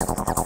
you.